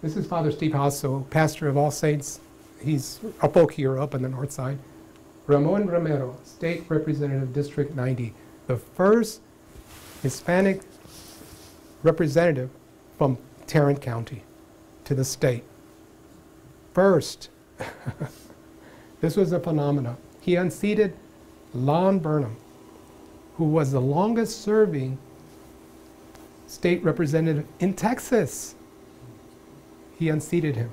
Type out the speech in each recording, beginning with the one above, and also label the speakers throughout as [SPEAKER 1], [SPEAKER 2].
[SPEAKER 1] This is Father Steve Jasso, pastor of All Saints. He's up Oak here, up on the north side. Ramon Romero, State Representative, District 90, the first Hispanic representative from Tarrant County to the state. First. this was a phenomenon. He unseated Lon Burnam, who was the longest serving state representative in Texas. He unseated him.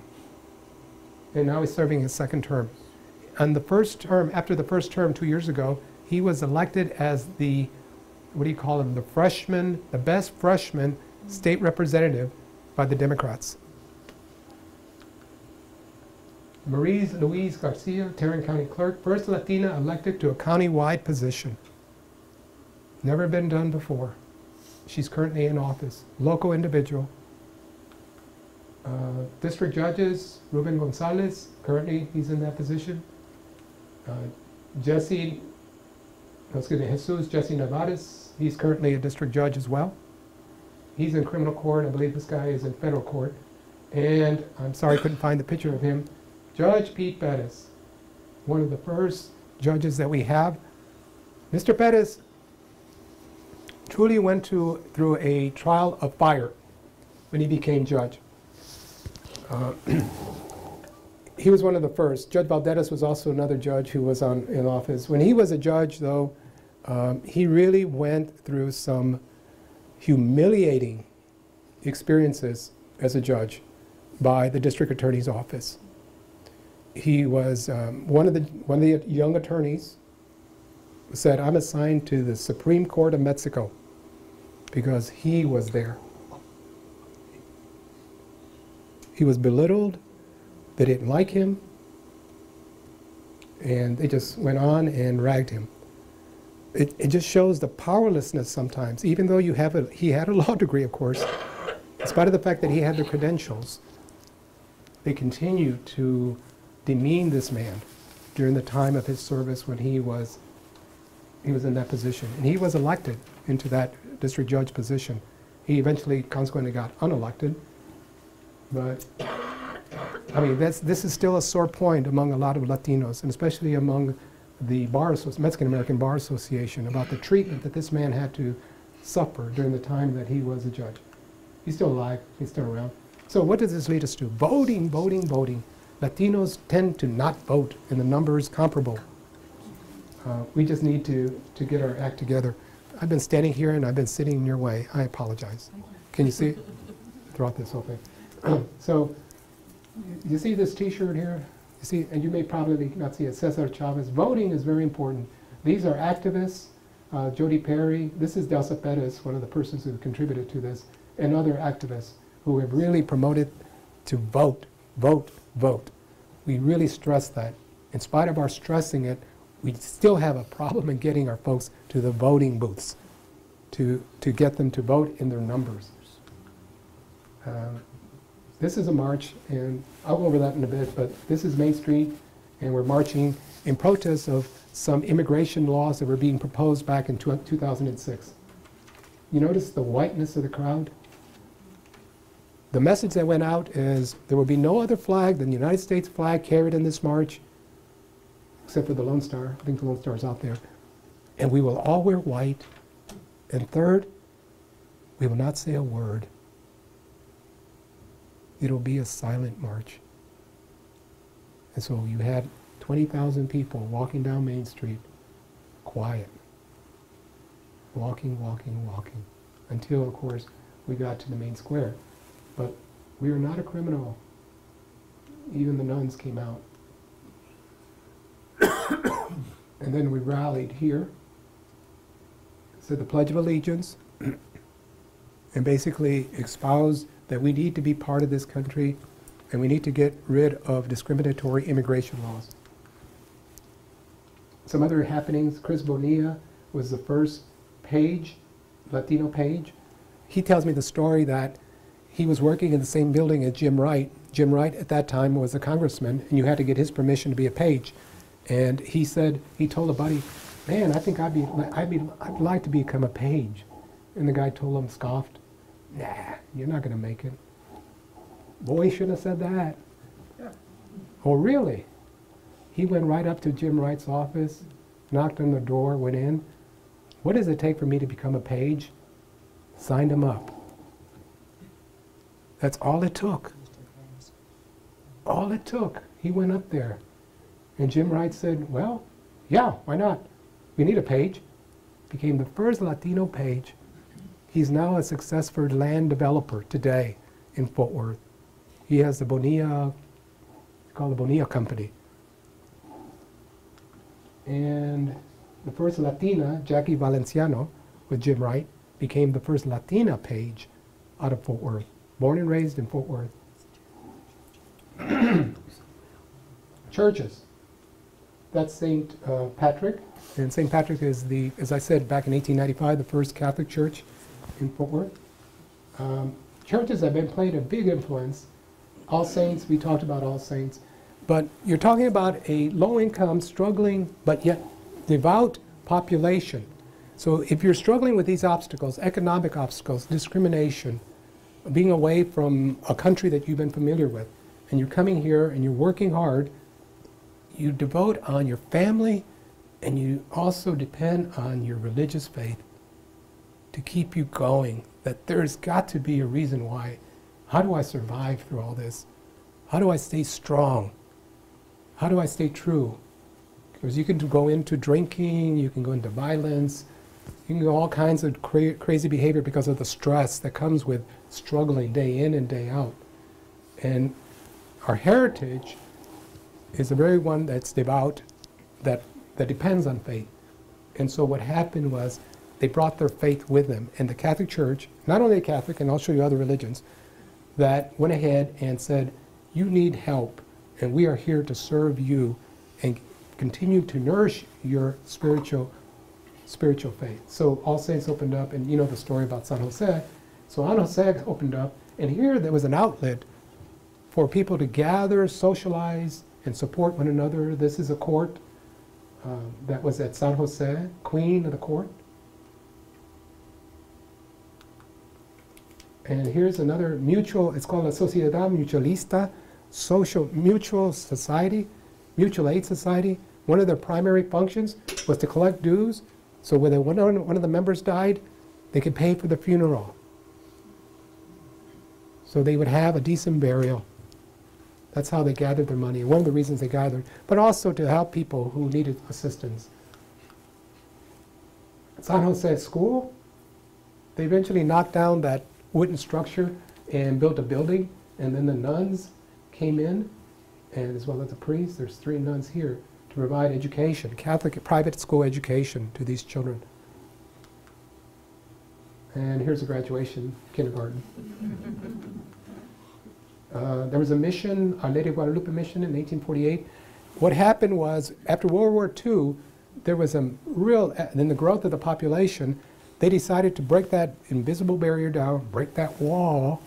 [SPEAKER 1] And now he's serving his second term. And the first term, after the first term two years ago, he was elected as the, what do you call him, the freshman, the best freshman state representative by the Democrats. Mary Louise Garcia, Tarrant County Clerk, first Latina elected to a county-wide position. Never been done before. She's currently in office. Local individual. Uh, district judges, Ruben Gonzalez, currently he's in that position. Uh, Jesse, excuse me, Jesus Jesse Nevares, he's currently a district judge as well. He's in criminal court. I believe this guy is in federal court. And I'm sorry I couldn't find the picture of him. Judge Pete Pettis, one of the first judges that we have. Mr. Pettis truly went to, through a trial of fire when he became judge. Uh, he was one of the first. Judge Valderas was also another judge who was on, in office. When he was a judge, though, um, he really went through some humiliating experiences as a judge by the district attorney's office. He was um, one of the one of the young attorneys said, "I'm assigned to the Supreme Court of Mexico because he was there." He was belittled. They didn't like him. And they just went on and ragged him. It, it just shows the powerlessness sometimes, even though you have a, he had a law degree, of course, in spite of the fact that he had the credentials, they continued to demean this man during the time of his service when he was, he was in that position. And he was elected into that district judge position. He eventually, consequently, got unelected but I mean, that's, this is still a sore point among a lot of Latinos, and especially among the bar Mexican American Bar Association about the treatment that this man had to suffer during the time that he was a judge. He's still alive, he's still around. So what does this lead us to? Voting, voting, voting. Latinos tend to not vote, and the number is comparable. Uh, we just need to, to get our act together. I've been standing here and I've been sitting in your way. I apologize. Can you see? Throughout this whole thing. so you see this T-shirt here? You see, and you may probably not see it, Cesar Chavez. Voting is very important. These are activists. Uh, Jody Perry, this is Delsa Perez, one of the persons who contributed to this, and other activists who have really promoted to vote, vote, vote. We really stress that. In spite of our stressing it, we still have a problem in getting our folks to the voting booths to, to get them to vote in their numbers. Um, this is a march, and I'll go over that in a bit, but this is Main Street, and we're marching in protest of some immigration laws that were being proposed back in 2006. You notice the whiteness of the crowd? The message that went out is there will be no other flag than the United States flag carried in this march, except for the Lone Star. I think the Lone Star is out there. And we will all wear white. And third, we will not say a word it'll be a silent march. And so you had 20,000 people walking down Main Street, quiet, walking, walking, walking, until, of course, we got to the main square. But we are not a criminal. Even the nuns came out. and then we rallied here, said the Pledge of Allegiance, and basically espoused that we need to be part of this country and we need to get rid of discriminatory immigration laws. Some other happenings, Chris Bonilla was the first page, Latino page. He tells me the story that he was working in the same building as Jim Wright. Jim Wright at that time was a congressman and you had to get his permission to be a page. And he said, he told a buddy, man, I think I'd, be, I'd, be, I'd like to become a page. And the guy told him, scoffed, nah, you're not going to make it. boy, you shouldn't have said that. Oh, really? He went right up to Jim Wright's office, knocked on the door, went in. What does it take for me to become a page? Signed him up. That's all it took. All it took. He went up there. And Jim Wright said, Well, yeah, why not? We need a page. Became the first Latino page. He's now a successful land developer today in Fort Worth. He has the Bonilla, called the Bonilla Company. And the first Latina, Jackie Valenciano, with Jim Wright, became the first Latina page out of Fort Worth. Born and raised in Fort Worth. Churches. That's St. Uh, Patrick. And St. Patrick is the, as I said back in 1895, the first Catholic church in Fort Worth. Um, churches have been played a big influence. All Saints, we talked about All Saints. But you're talking about a low income, struggling, but yet devout population. So if you're struggling with these obstacles, economic obstacles, discrimination, being away from a country that you've been familiar with, and you're coming here and you're working hard, you devote on your family and you also depend on your religious faith to keep you going. That there's got to be a reason why. How do I survive through all this? How do I stay strong? How do I stay true? Because you can go into drinking, you can go into violence, you can go all kinds of cra crazy behavior because of the stress that comes with struggling day in and day out. And our heritage is the very one that's devout, that, that depends on faith. And so what happened was they brought their faith with them. And the Catholic Church, not only the Catholic, and I'll show you other religions, that went ahead and said, you need help, and we are here to serve you and continue to nourish your spiritual spiritual faith. So All Saints opened up, and you know the story about San Jose. So San Jose opened up, and here there was an outlet for people to gather, socialize, and support one another. This is a court uh, that was at San Jose, queen of the court. And here's another mutual, it's called a Sociedad Mutualista, social mutual society, mutual aid society. One of their primary functions was to collect dues. So when one of the members died, they could pay for the funeral. So they would have a decent burial. That's how they gathered their money, one of the reasons they gathered, but also to help people who needed assistance. San Jose School, they eventually knocked down that wooden structure and built a building, and then the nuns came in, and as well as the priests, there's three nuns here, to provide education, Catholic private school education to these children. And here's a graduation kindergarten. Uh, there was a mission, Our Lady Guadalupe mission in 1848. What happened was, after World War II, there was a real, in the growth of the population, they decided to break that invisible barrier down, break that wall,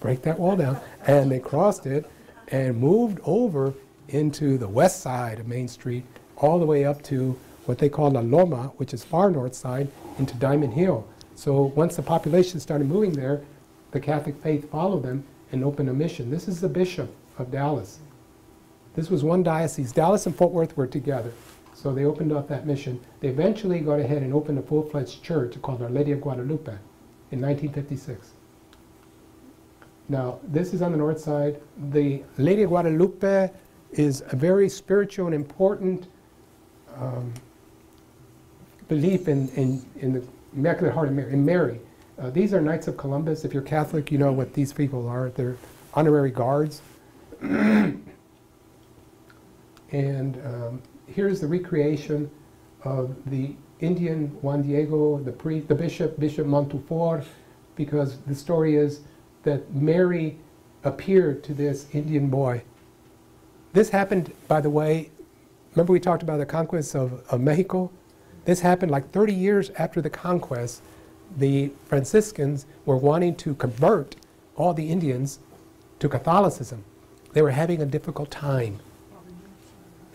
[SPEAKER 1] break that wall down, and they crossed it and moved over into the west side of Main Street, all the way up to what they call La Loma, which is far north side, into Diamond Hill. So once the population started moving there, the Catholic faith followed them and opened a mission. This is the bishop of Dallas. This was one diocese. Dallas and Fort Worth were together. So they opened up that mission. They eventually got ahead and opened a full-fledged church called Our Lady of Guadalupe in 1956. Now, this is on the north side. The Lady of Guadalupe is a very spiritual and important um, belief in, in, in the Immaculate Heart of Mary, in Mary. Uh, these are Knights of Columbus. If you're Catholic, you know what these people are. They're honorary guards. and um, here's the recreation of the Indian Juan Diego, the, the bishop, Bishop Montefiore, because the story is that Mary appeared to this Indian boy. This happened, by the way, remember we talked about the conquest of, of Mexico? This happened like 30 years after the conquest the Franciscans were wanting to convert all the Indians to Catholicism. They were having a difficult time.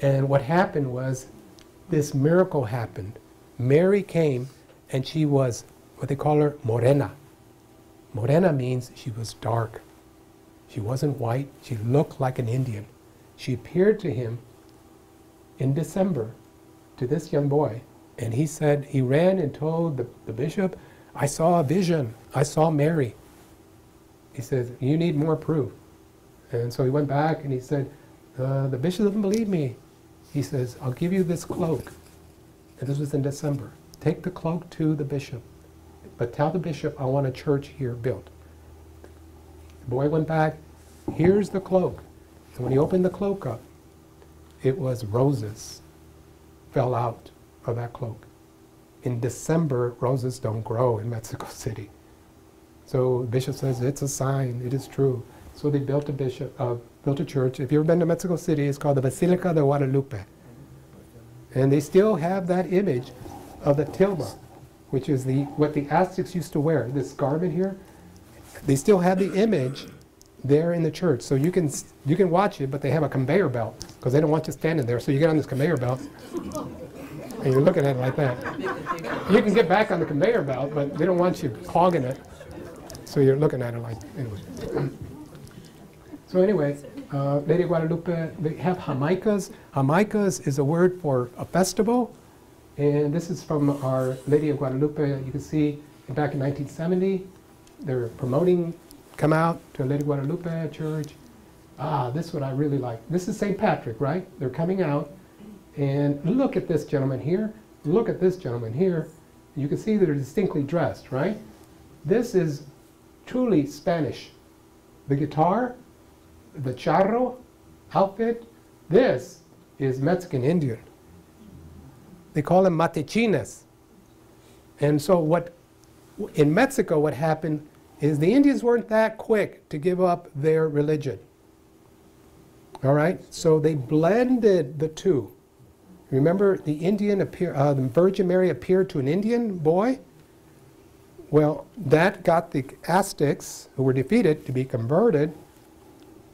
[SPEAKER 1] And what happened was this miracle happened. Mary came and she was what they call her morena. Morena means she was dark. She wasn't white. She looked like an Indian. She appeared to him in December to this young boy. And he said, he ran and told the, the bishop, I saw a vision. I saw Mary. He says, You need more proof. And so he went back and he said, uh, The bishop doesn't believe me. He says, I'll give you this cloak. And this was in December. Take the cloak to the bishop. But tell the bishop, I want a church here built. The boy went back, here's the cloak. And when he opened the cloak up, it was roses fell out of that cloak. In December, roses don't grow in Mexico City. So the bishop says it's a sign, it is true. So they built a bishop, uh, built a church. If you've ever been to Mexico City, it's called the Basilica de Guadalupe. And they still have that image of the tilma, which is the what the Aztecs used to wear. This garment here, they still have the image there in the church. So you can you can watch it, but they have a conveyor belt because they don't want you standing there. So you get on this conveyor belt, and you're looking at it like that. You can get back on the conveyor belt, but they don't want you hogging it. So you're looking at it like anyway. So anyway, uh, Lady Guadalupe, they have Jamaicas. Jamaicas is a word for a festival. And this is from our Lady of Guadalupe. You can see back in 1970, they're promoting come out to Lady Guadalupe Church. Ah, this is what I really like. This is St. Patrick, right? They're coming out. And look at this gentleman here. Look at this gentleman here. You can see they're distinctly dressed, right? This is truly Spanish. The guitar, the charro outfit, this is Mexican Indian. They call them matachines. And so what in Mexico what happened is the Indians weren't that quick to give up their religion. All right, so they blended the two. Remember, the Indian appear, uh, the Virgin Mary appeared to an Indian boy. Well, that got the Aztecs, who were defeated, to be converted.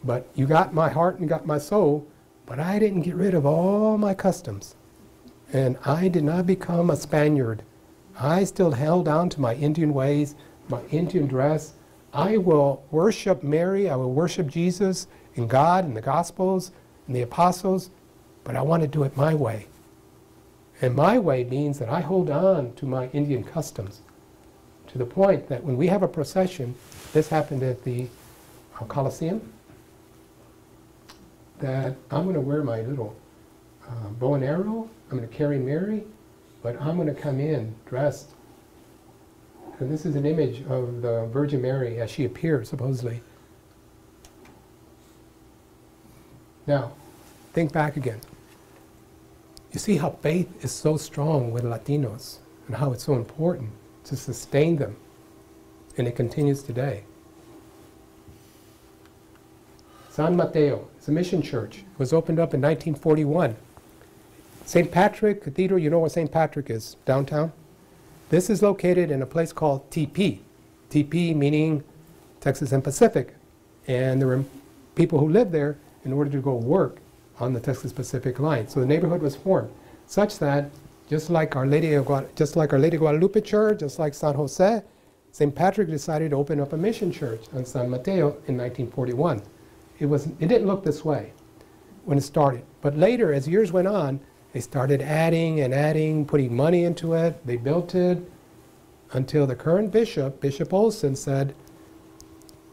[SPEAKER 1] But you got my heart and got my soul, but I didn't get rid of all my customs. And I did not become a Spaniard. I still held on to my Indian ways my Indian dress. I will worship Mary, I will worship Jesus and God and the Gospels and the Apostles, but I want to do it my way. And my way means that I hold on to my Indian customs to the point that when we have a procession, this happened at the Coliseum, that I'm going to wear my little uh, bow and arrow, I'm going to carry Mary, but I'm going to come in dressed and this is an image of the Virgin Mary as she appears, supposedly. Now, think back again. You see how faith is so strong with Latinos and how it's so important to sustain them. And it continues today. San Mateo is a mission church. It was opened up in 1941. St. Patrick Cathedral, you know where St. Patrick is, downtown? This is located in a place called TP. TP meaning Texas and Pacific. And there were people who lived there in order to go work on the Texas Pacific line. So the neighborhood was formed such that just like Our Lady of just like Our Lady Guadalupe Church, just like San Jose, St. Patrick decided to open up a mission church on San Mateo in 1941. It was it didn't look this way when it started, but later as years went on, they started adding and adding, putting money into it. They built it until the current bishop, Bishop Olson, said,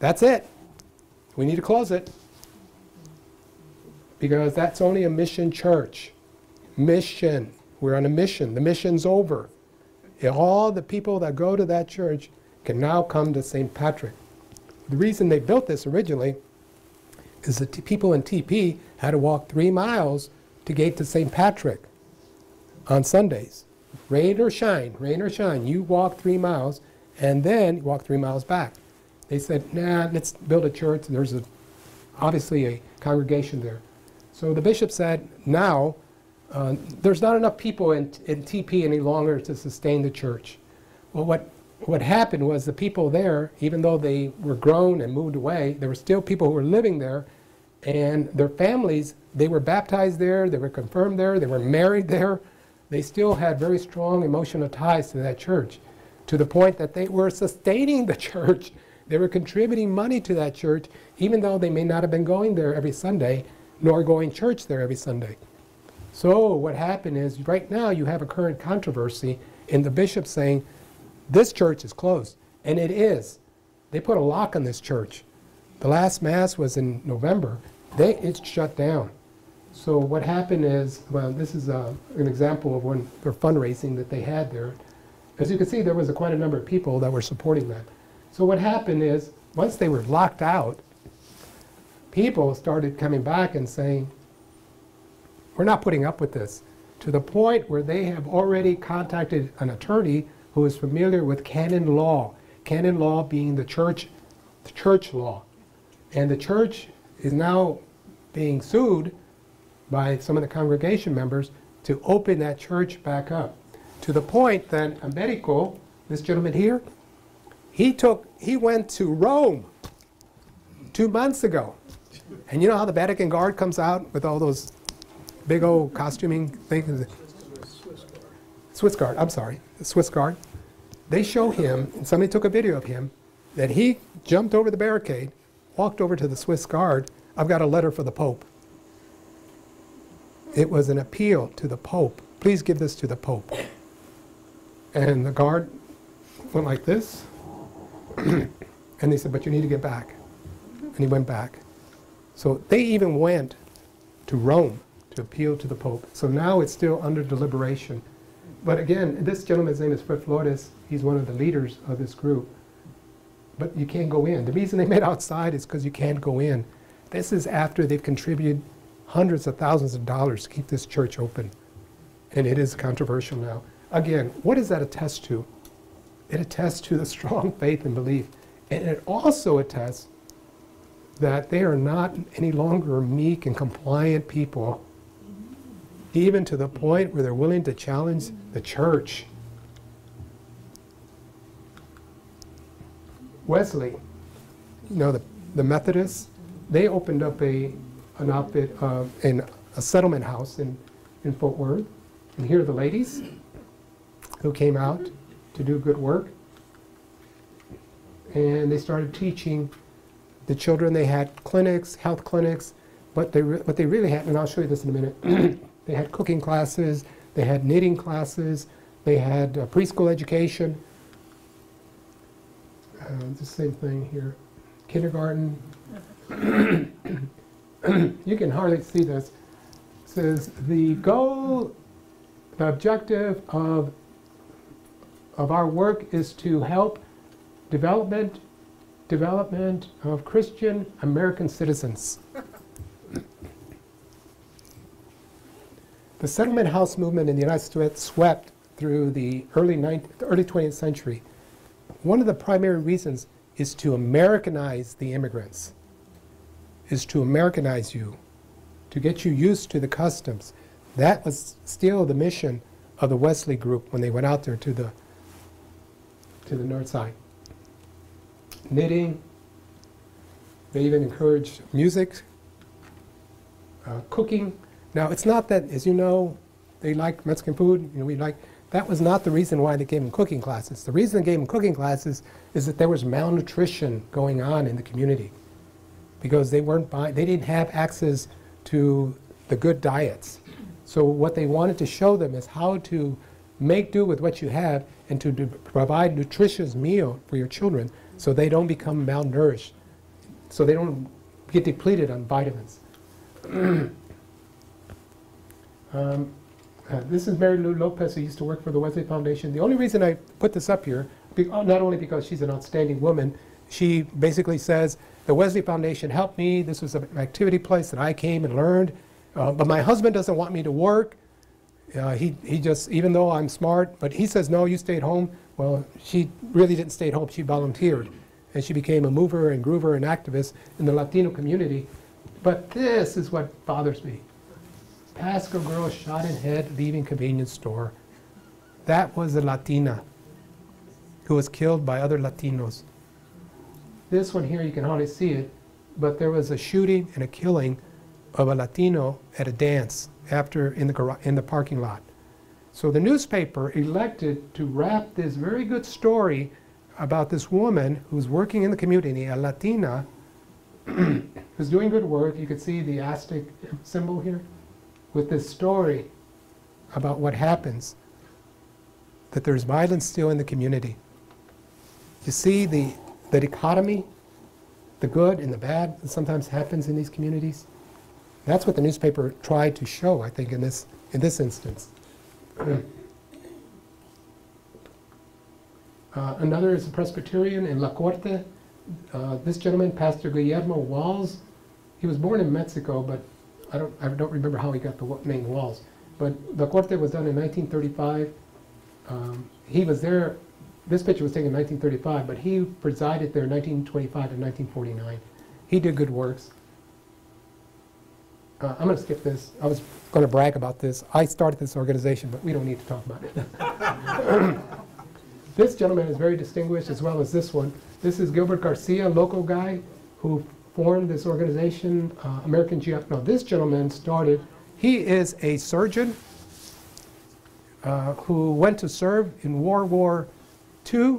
[SPEAKER 1] That's it. We need to close it. Because that's only a mission church. Mission. We're on a mission. The mission's over. All the people that go to that church can now come to St. Patrick. The reason they built this originally is that people in TP had to walk three miles to gate to St. Patrick on Sundays. Rain or shine, rain or shine, you walk three miles and then walk three miles back. They said, nah, let's build a church. There's a, obviously a congregation there. So the bishop said, now uh, there's not enough people in, in TP any longer to sustain the church. Well, what, what happened was the people there, even though they were grown and moved away, there were still people who were living there and their families, they were baptized there, they were confirmed there, they were married there. They still had very strong emotional ties to that church to the point that they were sustaining the church They were contributing money to that church, even though they may not have been going there every Sunday, nor going church there every Sunday. So what happened is, right now you have a current controversy in the bishop saying, this church is closed. And it is. They put a lock on this church. The last Mass was in November. They, it's shut down. So what happened is, well, this is uh, an example of one their fundraising that they had there. As you can see, there was a, quite a number of people that were supporting that. So what happened is, once they were locked out, people started coming back and saying, we're not putting up with this, to the point where they have already contacted an attorney who is familiar with canon law, canon law being the church, the church law. And the church is now being sued by some of the congregation members to open that church back up. To the point that Americo, this gentleman here, he took, he went to Rome two months ago. And you know how the Vatican Guard comes out with all those big old costuming things? Swiss Guard, I'm sorry, the Swiss Guard. They show him, and somebody took a video of him, that he jumped over the barricade, walked over to the Swiss Guard. I've got a letter for the Pope. It was an appeal to the Pope. Please give this to the Pope. And the guard went like this. and they said, but you need to get back. And he went back. So they even went to Rome to appeal to the Pope. So now it's still under deliberation. But again, this gentleman's name is Fred Flores. He's one of the leaders of this group. But you can't go in. The reason they met outside is because you can't go in. This is after they've contributed hundreds of thousands of dollars to keep this church open. And it is controversial now. Again, what does that attest to? It attests to the strong faith and belief. And it also attests that they are not any longer meek and compliant people, even to the point where they're willing to challenge the church. Wesley, you know, the, the Methodists, they opened up a an outfit of in a settlement house in, in Fort Worth. And here are the ladies who came out to do good work. And they started teaching the children. They had clinics, health clinics, but they what they really had, and I'll show you this in a minute, they had cooking classes, they had knitting classes, they had uh, preschool education. Uh, the same thing here. Kindergarten. you can hardly see this, it says the goal, the objective of, of our work is to help development, development of Christian American citizens. the settlement house movement in the United States swept through the early, 19th, early 20th century. One of the primary reasons is to Americanize the immigrants is to Americanize you, to get you used to the customs. That was still the mission of the Wesley group when they went out there to the to the north side. Knitting. They even encouraged music, uh, cooking. Now it's not that, as you know, they like Mexican food. You know, we like. That was not the reason why they gave them cooking classes. The reason they gave them cooking classes is that there was malnutrition going on in the community because they weren't buying, they didn't have access to the good diets. So what they wanted to show them is how to make do with what you have and to provide nutritious meal for your children so they don't become malnourished, so they don't get depleted on vitamins. um, uh, this is Mary Lou Lopez, who used to work for the Wesley Foundation. The only reason I put this up here, not only because she's an outstanding woman, she basically says the Wesley Foundation helped me. This was an activity place that I came and learned. Uh, but my husband doesn't want me to work. Uh, he, he just, even though I'm smart, but he says, no, you stayed home. Well, she really didn't stay at home. She volunteered. And she became a mover and groover and activist in the Latino community. But this is what bothers me. Pasco girl shot in head leaving convenience store. That was a Latina who was killed by other Latinos. This one here, you can hardly see it, but there was a shooting and a killing of a Latino at a dance after in the, in the parking lot. So the newspaper elected to wrap this very good story about this woman who's working in the community, a Latina, who's doing good work. You can see the Aztec symbol here with this story about what happens, that there's violence still in the community. You see the, the dichotomy, the good and the bad that sometimes happens in these communities? That's what the newspaper tried to show, I think, in this, in this instance. Uh, another is a Presbyterian in La Corte. Uh, this gentleman, Pastor Guillermo Walls, he was born in Mexico, but I don't, I don't remember how he got the main Walls. But the Corte was done in 1935. Um, he was there, this picture was taken in 1935, but he presided there in 1925 to 1949. He did good works. Uh, I'm going to skip this. I was going to brag about this. I started this organization, but we don't need to talk about it. this gentleman is very distinguished, as well as this one. This is Gilbert Garcia, local guy who formed this organization, uh, American GI. No, this gentleman started, he is a surgeon uh, who went to serve in World War II.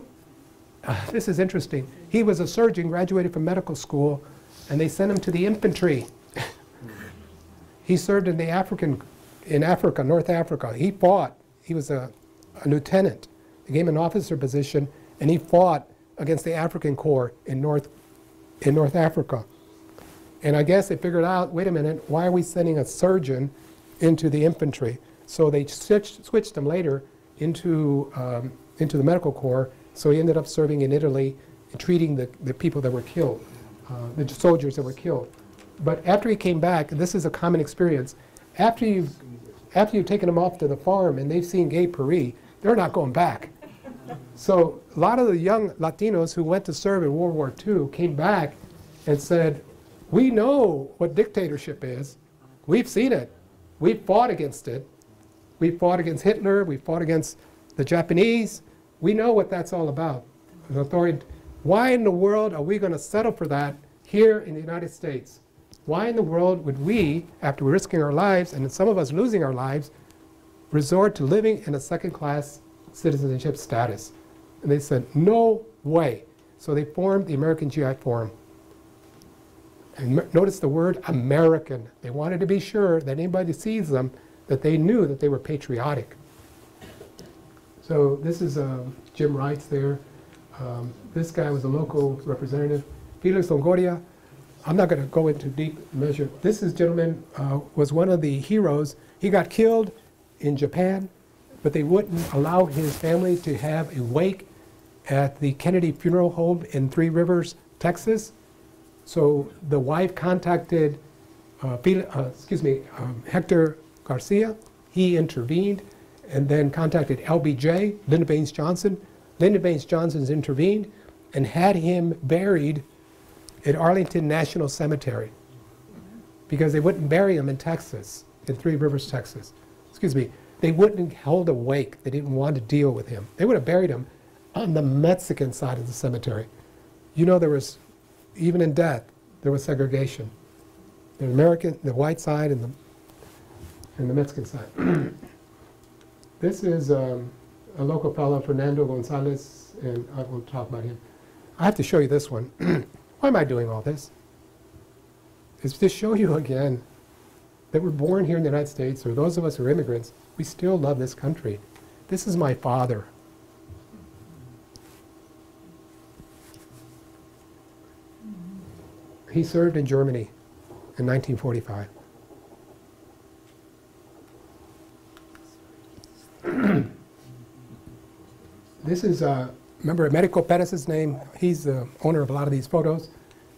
[SPEAKER 1] Uh, this is interesting. He was a surgeon, graduated from medical school, and they sent him to the infantry he served in the African, in Africa, North Africa. He fought. He was a, a lieutenant. They gave him an officer position, and he fought against the African Corps in North, in North Africa. And I guess they figured out, wait a minute, why are we sending a surgeon into the infantry? So they switched, switched him later into, um, into the medical corps. So he ended up serving in Italy treating the, the people that were killed, uh, the soldiers that were killed. But after he came back, this is a common experience, after you've, after you've taken them off to the farm and they've seen gay Paris, they're not going back. So a lot of the young Latinos who went to serve in World War II came back and said, we know what dictatorship is. We've seen it. We've fought against it. We fought against Hitler. We fought against the Japanese. We know what that's all about. Why in the world are we going to settle for that here in the United States? Why in the world would we, after risking our lives, and some of us losing our lives, resort to living in a second-class citizenship status? And they said, no way. So they formed the American GI Forum. And notice the word American. They wanted to be sure that anybody sees them, that they knew that they were patriotic. So this is um, Jim Wrights there. Um, this guy was a local representative. Felix Longoria I'm not going to go into deep measure. This is gentleman uh, was one of the heroes. He got killed in Japan, but they wouldn't allow his family to have a wake at the Kennedy Funeral Home in Three Rivers, Texas. So the wife contacted, uh, uh, excuse me, um, Hector Garcia. He intervened, and then contacted LBJ, Lyndon Baines Johnson. Lyndon Baines Johnson's intervened and had him buried at Arlington National Cemetery because they wouldn't bury him in Texas, in Three Rivers, Texas. Excuse me. They wouldn't hold a wake. They didn't want to deal with him. They would have buried him on the Mexican side of the cemetery. You know, there was, even in death, there was segregation. The American, the white side, and the, and the Mexican side. this is um, a local fellow, Fernando Gonzalez, and I won't talk about him. I have to show you this one. Why am I doing all this? It's to show you again that we're born here in the United States, or those of us who are immigrants, we still love this country. This is my father. He served in Germany in 1945. this is uh, remember Medical Perez's name? He's the owner of a lot of these photos.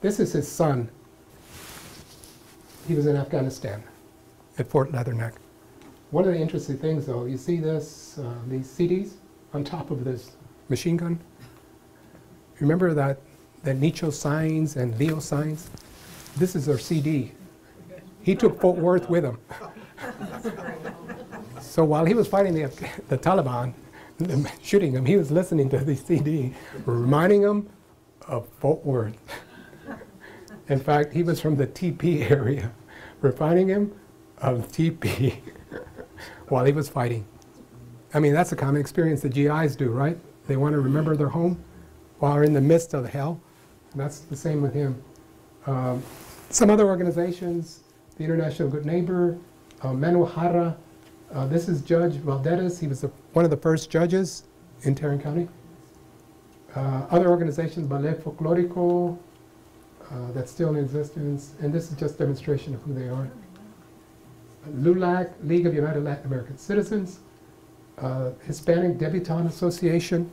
[SPEAKER 1] This is his son. He was in Afghanistan at Fort Leatherneck. One of the interesting things, though, you see this, uh, these CDs on top of this machine gun? Remember that, that Nicho signs and Leo signs? This is their CD. He took Fort Worth with him. so while he was fighting the, the Taliban, shooting him, he was listening to the CD, reminding him of Fort Worth. In fact, he was from the TP area, reminding him of TP while he was fighting. I mean, that's a common experience that GIs do, right? They want to remember their home. while they're in the midst of hell. And that's the same with him. Um, some other organizations, the International Good Neighbor, uh, Manuel Jara. Uh, this is Judge Valdez. He was the, one of the first judges in Tarrant County. Uh, other organizations, Ballet Folklorico, uh, that's still in existence, and this is just demonstration of who they are. LULAC, League of United Latin American Citizens, uh, Hispanic Debutante Association.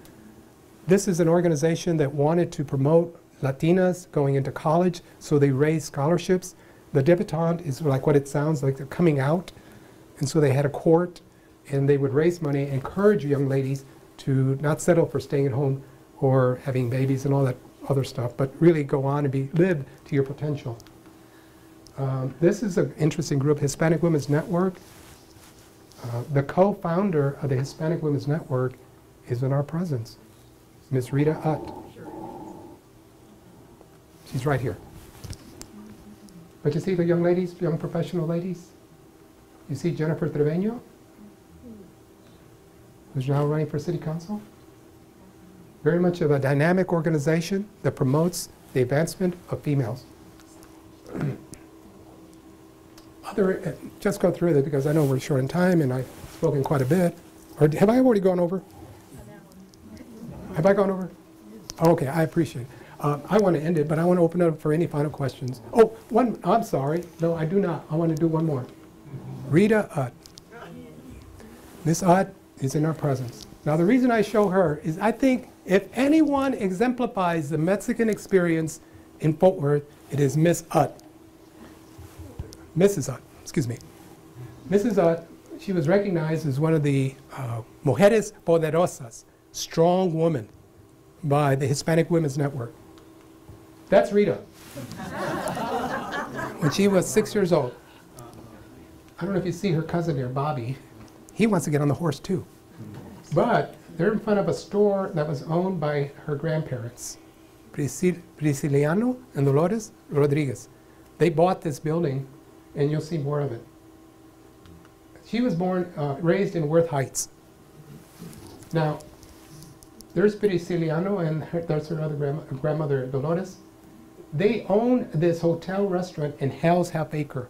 [SPEAKER 1] This is an organization that wanted to promote Latinas going into college, so they raised scholarships. The debutante is like what it sounds like, they're coming out. And so they had a court, and they would raise money, encourage young ladies to not settle for staying at home or having babies and all that other stuff, but really go on and be live to your potential. Um, this is an interesting group, Hispanic Women's Network. Uh, the co-founder of the Hispanic Women's Network is in our presence, Ms. Rita Utt. She's right here. But you see the young ladies, young professional ladies? You see Jennifer Trevino, who's now running for city council? Very much of a dynamic organization that promotes the advancement of females. Uh, just go through it because I know we're short in time and I've spoken quite a bit. Or have I already gone over? Have I gone over? Okay, I appreciate it. Uh, I want to end it, but I want to open it up for any final questions. Oh, one, I'm sorry. No, I do not. I want to do one more. Rita Utt. Miss Utt is in our presence. Now, the reason I show her is I think if anyone exemplifies the Mexican experience in Fort Worth, it is Miss Utt. Mrs. Utt, excuse me. Mrs. Utt, she was recognized as one of the uh, Mujeres Poderosas, strong woman, by the Hispanic Women's Network. That's Rita. when she was six years old. I don't know if you see her cousin there, Bobby. He wants to get on the horse too. But they're in front of a store that was owned by her grandparents, Prisciliano and Dolores Rodriguez. They bought this building, and you'll see more of it. She was born, uh, raised in Worth Heights. Now, there's Prisciliano, and her, there's her other grandma, grandmother, Dolores. They owned this hotel restaurant in Hell's Half Acre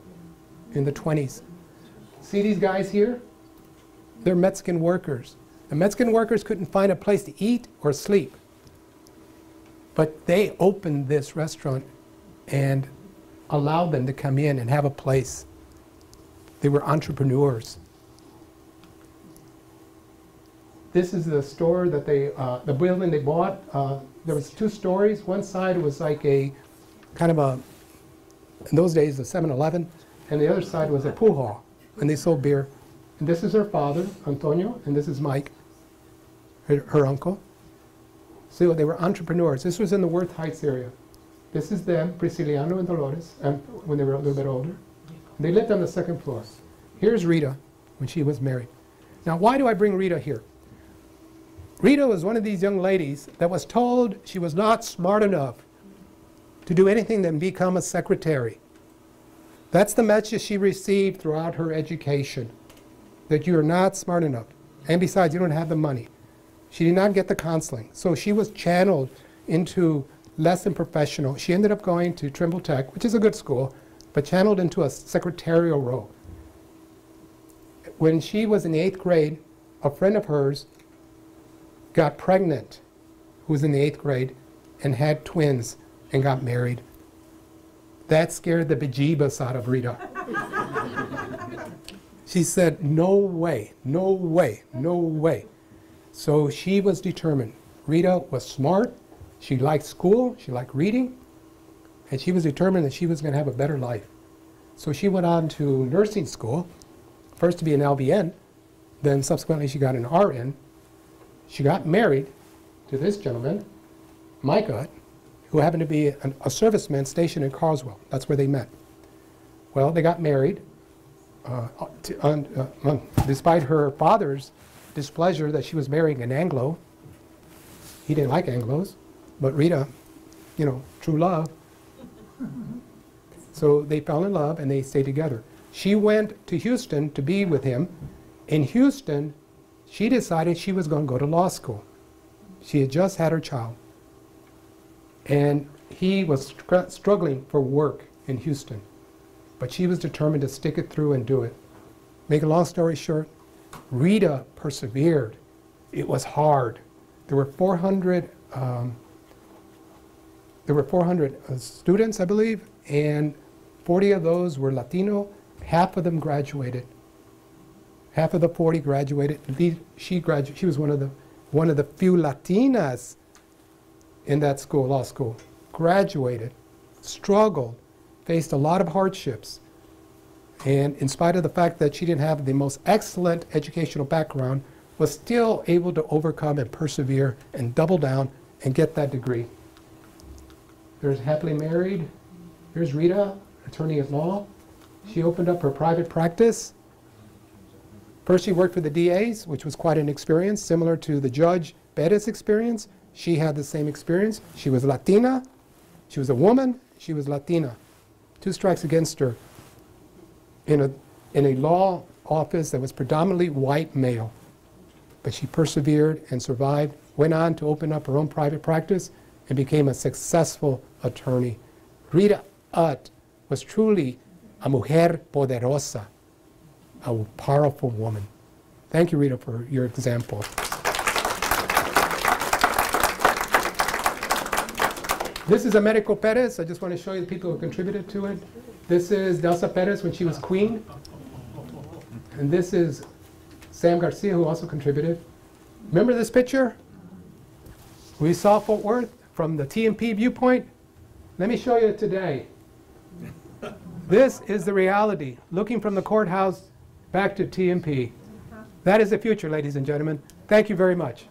[SPEAKER 1] in the 20s. See these guys here? They're Mexican workers. The Mexican workers couldn't find a place to eat or sleep. But they opened this restaurant and allowed them to come in and have a place. They were entrepreneurs. This is the store that they, uh, the building they bought. Uh, there was two stories. One side was like a kind of a, in those days, a 7-Eleven, and the other side was a pool hall, and they sold beer. And this is her father, Antonio, and this is Mike, her, her uncle. So they were entrepreneurs. This was in the Worth Heights area. This is them, Prisciliano and Dolores, and when they were a little bit older. They lived on the second floor. Here's Rita when she was married. Now, why do I bring Rita here? Rita was one of these young ladies that was told she was not smart enough to do anything than become a secretary. That's the message she received throughout her education, that you are not smart enough. And besides, you don't have the money. She did not get the counseling. So she was channeled into less than professional. She ended up going to Trimble Tech, which is a good school, but channeled into a secretarial role. When she was in the eighth grade, a friend of hers got pregnant, who was in the eighth grade, and had twins and got married. That scared the bejeebus out of Rita. she said, no way, no way, no way. So she was determined. Rita was smart, she liked school, she liked reading, and she was determined that she was going to have a better life. So she went on to nursing school, first to be an LVN, then subsequently she got an RN. She got married to this gentleman, Micah, who happened to be an, a serviceman stationed in Carswell. That's where they met. Well, they got married. Uh, to, uh, despite her father's displeasure that she was marrying an Anglo, he didn't like Anglos, but Rita, you know, true love. So they fell in love and they stayed together. She went to Houston to be with him. In Houston, she decided she was going to go to law school. She had just had her child. And he was str- struggling for work in Houston. But she was determined to stick it through and do it. Make a long story short, Rita persevered. It was hard. There were 400, um, there were 400 uh, students, I believe, and 40 of those were Latino. Half of them graduated. Half of the 40 graduated. She gradu- She was one of the one of the few Latinas in that school, law school. Graduated, struggled, faced a lot of hardships, and in spite of the fact that she didn't have the most excellent educational background, was still able to overcome and persevere and double down and get that degree. There's happily married. Here's Rita, attorney at law. She opened up her private practice. First, she worked for the DAs, which was quite an experience, similar to the judge Bettis experience. She had the same experience. She was Latina. She was a woman. She was Latina. Two strikes against her in a, in a law office that was predominantly white male. But she persevered and survived, went on to open up her own private practice, and became a successful attorney. Rita Utt was truly a mujer poderosa, a powerful woman. Thank you, Rita, for your example. This is Americo Perez. I just want to show you the people who contributed to it. This is Delsa Perez when she was queen. And this is Sam Garcia, who also contributed. Remember this picture? We saw Fort Worth from the TMP viewpoint. Let me show you today. This is the reality, looking from the courthouse back to TMP. That is the future, ladies and gentlemen. Thank you very much.